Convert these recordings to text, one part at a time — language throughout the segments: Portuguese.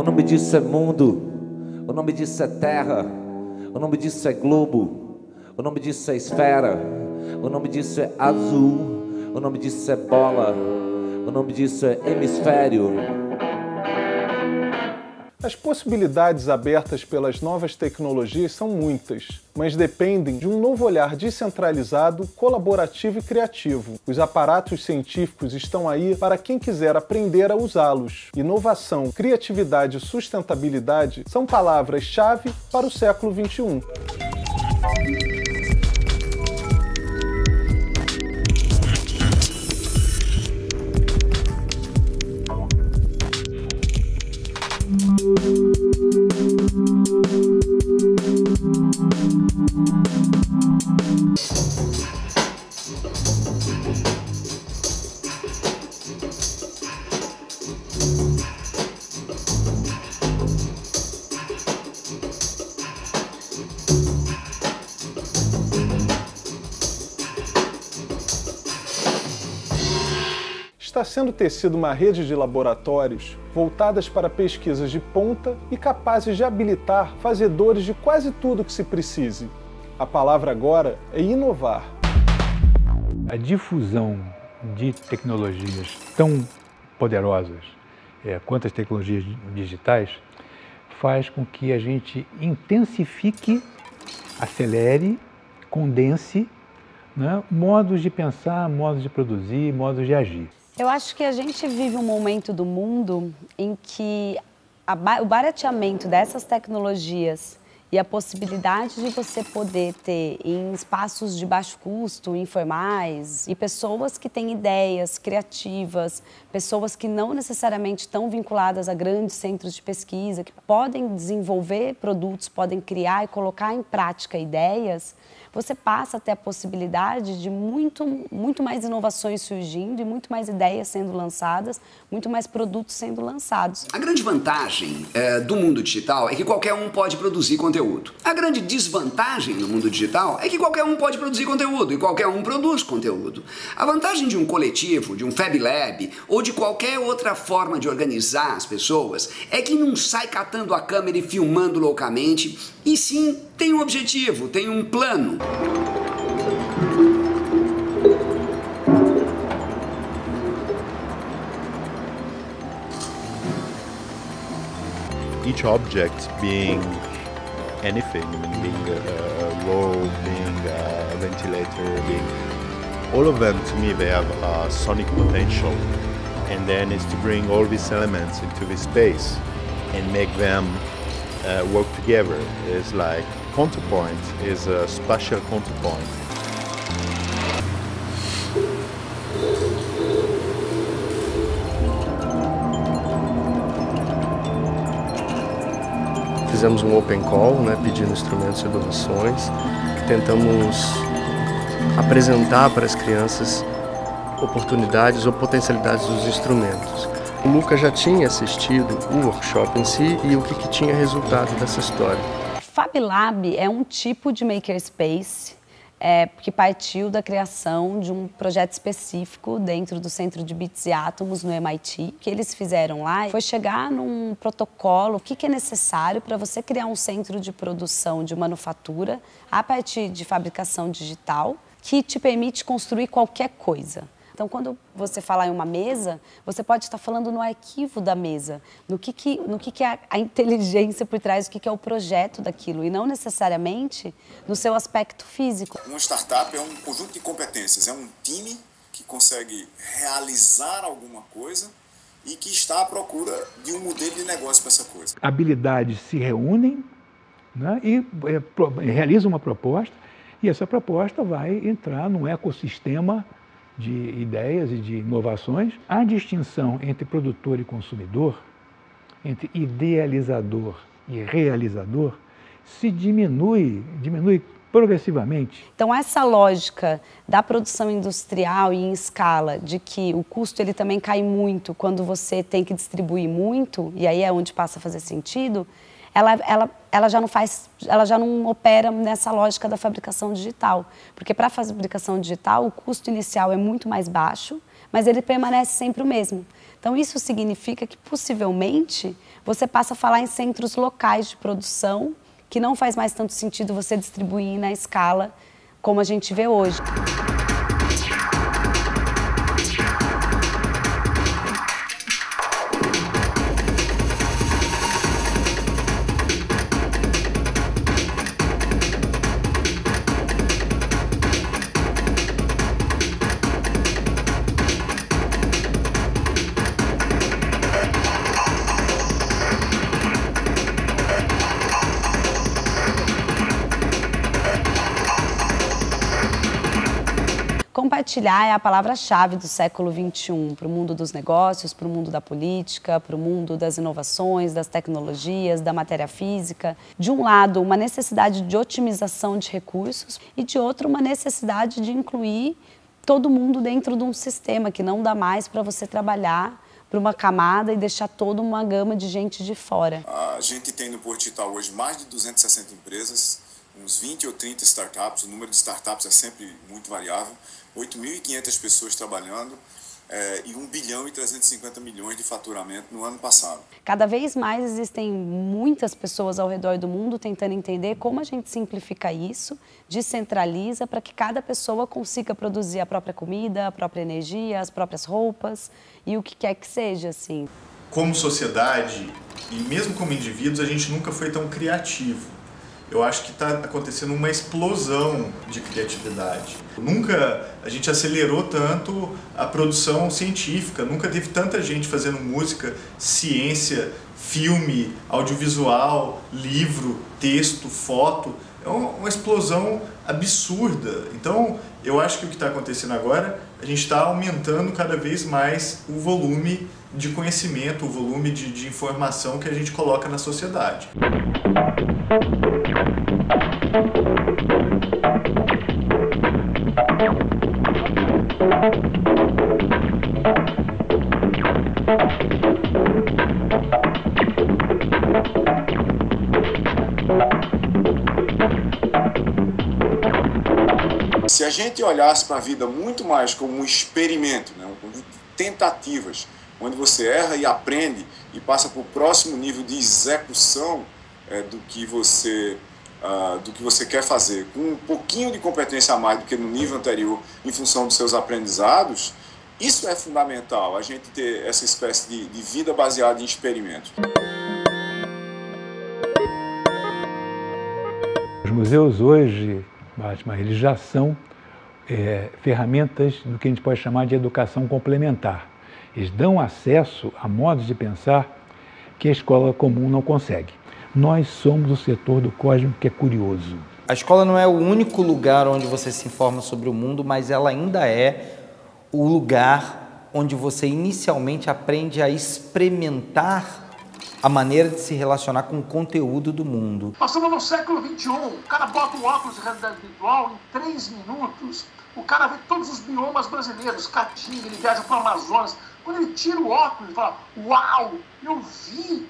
O nome disso é mundo. O nome disso é terra. O nome disso é globo. O nome disso é esfera. O nome disso é azul. O nome disso é bola. O nome disso é hemisfério. As possibilidades abertas pelas novas tecnologias são muitas, mas dependem de um novo olhar descentralizado, colaborativo e criativo. Os aparatos científicos estão aí para quem quiser aprender a usá-los. Inovação, criatividade e sustentabilidade são palavras-chave para o século XXI. Está sendo tecida uma rede de laboratórios voltadas para pesquisas de ponta e capazes de habilitar fazedores de quase tudo que se precise. A palavra agora é inovar. A difusão de tecnologias tão poderosas é, quanto as tecnologias digitais faz com que a gente intensifique, acelere, condense né, modos de pensar, modos de produzir, modos de agir. Eu acho que a gente vive um momento do mundo em que ba o barateamento dessas tecnologias e a possibilidade de você poder ter em espaços de baixo custo, informais, e pessoas que têm ideias criativas, pessoas que não necessariamente estão vinculadas a grandes centros de pesquisa, que podem desenvolver produtos, podem criar e colocar em prática ideias, você passa a ter a possibilidade de muito, muito mais inovações surgindo e muito mais ideias sendo lançadas, muito mais produtos sendo lançados. A grande vantagem é, do mundo digital é que qualquer um pode produzir conteúdo. A grande desvantagem no mundo digital é que qualquer um pode produzir conteúdo e qualquer um produz conteúdo. A vantagem de um coletivo, de um Fab Lab ou de qualquer outra forma de organizar as pessoas é que não sai catando a câmera e filmando loucamente, e sim tem um objetivo, tem um plano. Each object being anything, being a, wall, being a ventilator, being all of them to me they have a sonic potential and then is to bring all these elements into this space and make them uh, work together. It's like counterpoint is a spatial counterpoint. Fizemos um open call, né, pedindo instrumentos e doações. Tentamos apresentar para as crianças oportunidades ou potencialidades dos instrumentos. O Luca já tinha assistido o workshop em si e o que, que tinha resultado dessa história. Fab Lab é um tipo de makerspace é, que partiu da criação de um projeto específico dentro do Centro de Bits e Átomos no MIT. O que eles fizeram lá foi chegar num protocolo, o que, que é necessário para você criar um centro de produção de manufatura a partir de fabricação digital que te permite construir qualquer coisa. Então, quando você falar em uma mesa, você pode estar falando no arquivo da mesa, no que, que, no que, que é a inteligência por trás, o que, que é o projeto daquilo, e não necessariamente no seu aspecto físico. Uma startup é um conjunto de competências, é um time que consegue realizar alguma coisa e que está à procura de um modelo de negócio para essa coisa. Habilidades se reúnem né, e é, realizam uma proposta, e essa proposta vai entrar num ecossistema de ideias e de inovações, a distinção entre produtor e consumidor, entre idealizador e realizador, se diminui, diminui progressivamente. Então essa lógica da produção industrial e em escala, de que o custo ele também cai muito quando você tem que distribuir muito, e aí é onde passa a fazer sentido, ela, ela, ela já não faz, ela já não opera nessa lógica da fabricação digital, porque para a fabricação digital o custo inicial é muito mais baixo, mas ele permanece sempre o mesmo. Então isso significa que possivelmente você passa a falar em centros locais de produção, que não faz mais tanto sentido você distribuir na escala como a gente vê hoje. Compartilhar é a palavra-chave do século XXI para o mundo dos negócios, para o mundo da política, para o mundo das inovações, das tecnologias, da matéria física. De um lado, uma necessidade de otimização de recursos e de outro, uma necessidade de incluir todo mundo dentro de um sistema que não dá mais para você trabalhar para uma camada e deixar toda uma gama de gente de fora. A gente tem no Portital hoje mais de 260 empresas, uns 20 ou 30 startups, o número de startups é sempre muito variável. 8.500 pessoas trabalhando é, e 1 bilhão e 350 milhões de faturamento no ano passado. Cada vez mais existem muitas pessoas ao redor do mundo tentando entender como a gente simplifica isso, descentraliza para que cada pessoa consiga produzir a própria comida, a própria energia, as próprias roupas e o que quer que seja, assim. Como sociedade e mesmo como indivíduos, a gente nunca foi tão criativo eu acho que está acontecendo uma explosão de criatividade. Nunca a gente acelerou tanto a produção científica, nunca teve tanta gente fazendo música, ciência, filme, audiovisual, livro, texto, foto. É uma explosão absurda. Então, eu acho que o que está acontecendo agora, a gente está aumentando cada vez mais o volume de conhecimento, o volume de, de informação que a gente coloca na sociedade. Se a gente olhasse para a vida muito mais como um experimento, né, tentativas, onde você erra e aprende e passa para o próximo nível de execução é, do que você uh, do que você quer fazer, com um pouquinho de competência a mais do que no nível anterior, em função dos seus aprendizados, isso é fundamental, a gente ter essa espécie de, de vida baseada em experimentos. Os museus hoje, Batman, eles já são é, ferramentas do que a gente pode chamar de educação complementar. Eles dão acesso a modos de pensar que a escola comum não consegue. Nós somos o setor do cósmico que é curioso. A escola não é o único lugar onde você se informa sobre o mundo, mas ela ainda é o lugar onde você inicialmente aprende a experimentar a maneira de se relacionar com o conteúdo do mundo. Nós estamos no século XXI, o cara bota um óculos de realidade virtual em três minutos, o cara vê todos os biomas brasileiros, Caatinga, ele viaja para o Amazonas. Quando ele tira o óculos, ele fala, uau, eu vi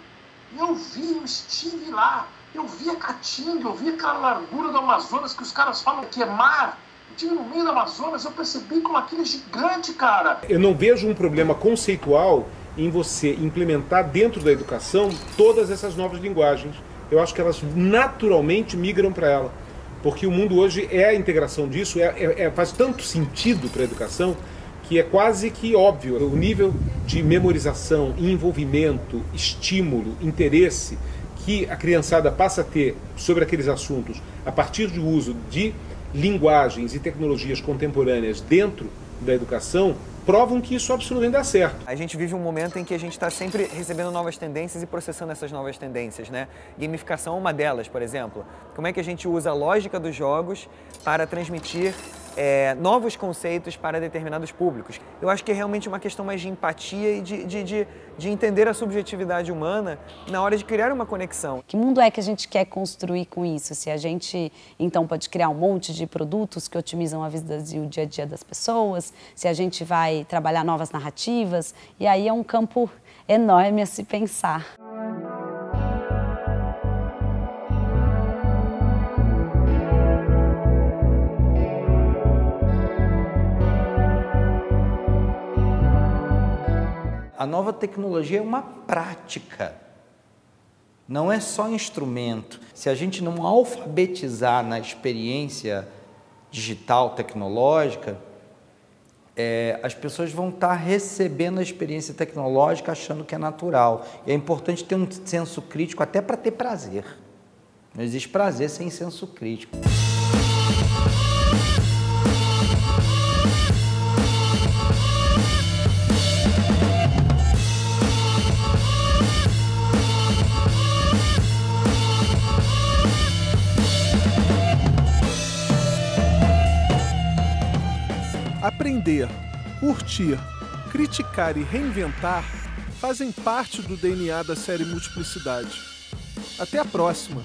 eu vi, eu estive lá, eu vi a Caatinga, eu vi aquela largura do Amazonas que os caras falam que é mar. Eu estive no meio do Amazonas, eu percebi como aquilo é gigante, cara. Eu não vejo um problema conceitual em você implementar dentro da educação todas essas novas linguagens. Eu acho que elas naturalmente migram para ela. Porque o mundo hoje é a integração disso, é, é, é faz tanto sentido para a educação que é quase que óbvio o nível de memorização, envolvimento, estímulo, interesse que a criançada passa a ter sobre aqueles assuntos a partir do uso de linguagens e tecnologias contemporâneas dentro da educação provam que isso absolutamente dá certo. A gente vive um momento em que a gente está sempre recebendo novas tendências e processando essas novas tendências, né? Gamificação é uma delas, por exemplo. Como é que a gente usa a lógica dos jogos para transmitir é, novos conceitos para determinados públicos. Eu acho que é realmente uma questão mais de empatia e de, de, de, de, entender a subjetividade humana na hora de criar uma conexão. Que mundo é que a gente quer construir com isso? Se a gente, então, pode criar um monte de produtos que otimizam a vida e o dia a dia das pessoas, se a gente vai trabalhar novas narrativas, e aí é um campo enorme a se pensar. A nova tecnologia é uma prática. Não é só instrumento. Se a gente não alfabetizar na experiência digital, tecnológica, é, as pessoas vão estar recebendo a experiência tecnológica achando que é natural. E é importante ter um senso crítico até para ter prazer. Não existe prazer sem senso crítico. Aprender, curtir, criticar e reinventar fazem parte do DNA da série Multiplicidade. Até a próxima!